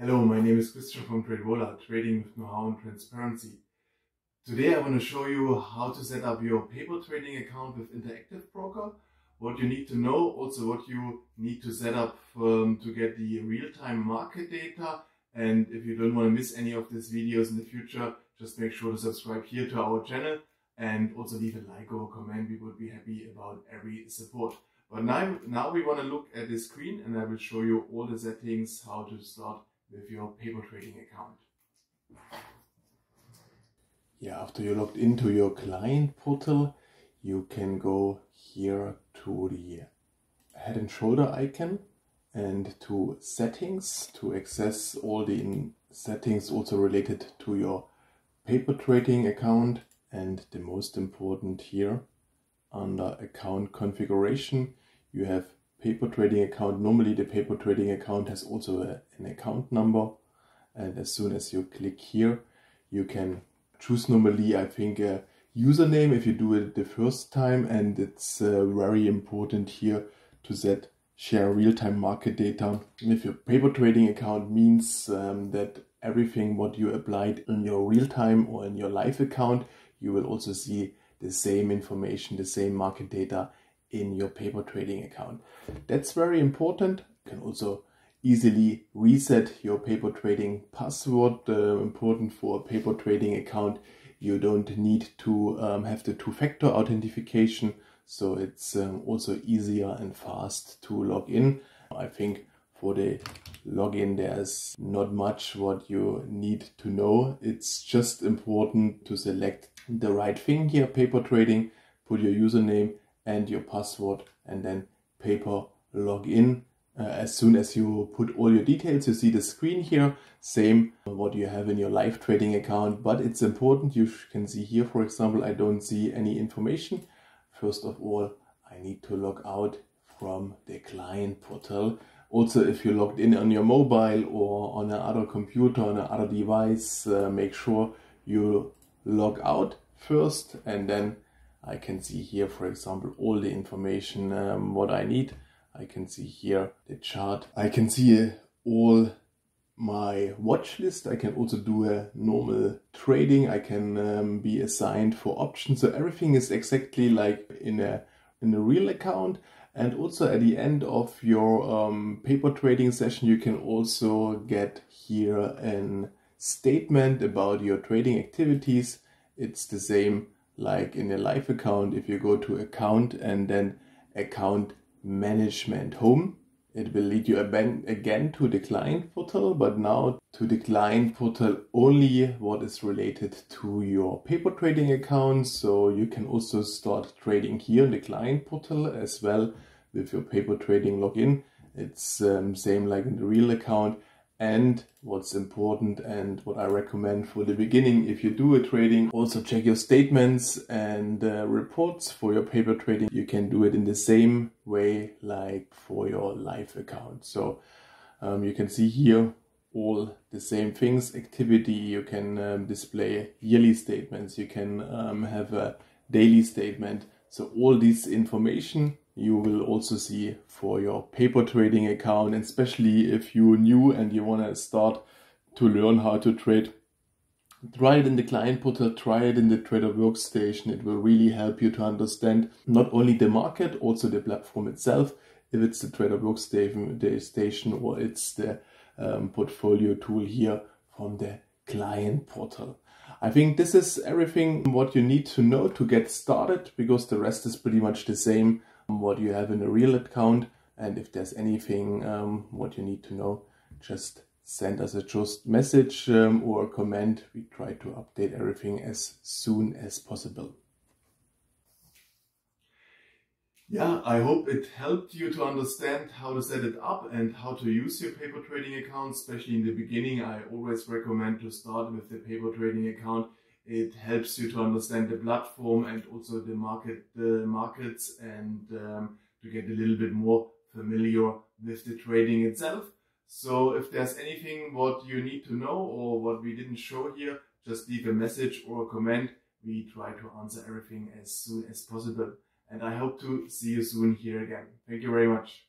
Hello, my name is Christian from TradeVola, trading with know-how and transparency. Today I want to show you how to set up your paper trading account with Interactive Broker, what you need to know, also what you need to set up um, to get the real-time market data. And if you don't want to miss any of these videos in the future, just make sure to subscribe here to our channel and also leave a like or a comment. We would be happy about every support. But now, now we want to look at the screen and I will show you all the settings, how to start with your paper trading account. Yeah, after you logged into your client portal, you can go here to the head and shoulder icon and to settings to access all the settings also related to your paper trading account and the most important here under account configuration you have paper trading account. Normally the paper trading account has also a, an account number and as soon as you click here you can choose normally I think a username if you do it the first time and it's uh, very important here to set share real-time market data. If your paper trading account means um, that everything what you applied in your real-time or in your live account you will also see the same information the same market data in your paper trading account that's very important you can also easily reset your paper trading password. Uh, important for a paper trading account, you don't need to um, have the two-factor authentication, so it's um, also easier and fast to log in. I think for the login there's not much what you need to know. It's just important to select the right thing here, paper trading, put your username and your password and then paper login uh, as soon as you put all your details, you see the screen here, same what you have in your live trading account, but it's important. You can see here, for example, I don't see any information. First of all, I need to log out from the client portal. Also, if you logged in on your mobile or on another computer, on another device, uh, make sure you log out first and then I can see here, for example, all the information um, what I need. I can see here the chart. I can see all my watch list. I can also do a normal trading. I can um, be assigned for options. So everything is exactly like in a in a real account. And also at the end of your um, paper trading session, you can also get here a statement about your trading activities. It's the same like in a live account. If you go to account and then account management home. It will lead you again to the client portal, but now to the client portal only what is related to your paper trading account. So you can also start trading here in the client portal as well with your paper trading login. It's um, same like in the real account and what's important and what I recommend for the beginning if you do a trading also check your statements and uh, reports for your paper trading. You can do it in the same way like for your live account. So um, you can see here all the same things. Activity you can um, display yearly statements. You can um, have a daily statement. So all this information you will also see for your paper trading account, especially if you're new and you want to start to learn how to trade. Try it in the client portal, try it in the trader workstation. It will really help you to understand not only the market, also the platform itself. If it's the trader workstation or it's the um, portfolio tool here from the client portal. I think this is everything what you need to know to get started because the rest is pretty much the same what you have in a real account and if there's anything um, what you need to know just send us a just message um, or a comment. We try to update everything as soon as possible. Yeah i hope it helped you to understand how to set it up and how to use your paper trading account. Especially in the beginning i always recommend to start with the paper trading account it helps you to understand the platform and also the market, the markets, and um, to get a little bit more familiar with the trading itself. So if there's anything what you need to know or what we didn't show here, just leave a message or a comment. We try to answer everything as soon as possible. And I hope to see you soon here again. Thank you very much.